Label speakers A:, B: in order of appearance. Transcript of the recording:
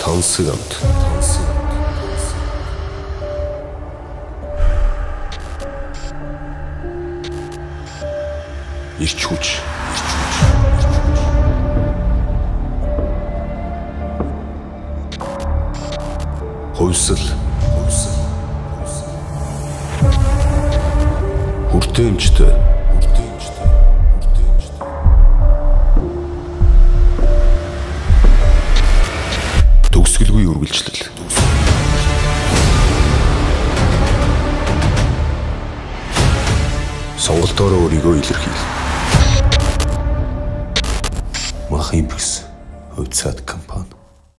A: Тансаг амт. Тансаг амт. Ирч хүч. Ирч хүч. Хувьсэл. Хувьсэл. Хүртээмжтэй. Төгсгөлгүй үргэлжлэл. Сонголтоороо өөрийгөө илэрхийл. Мах импекс хувьцаат компани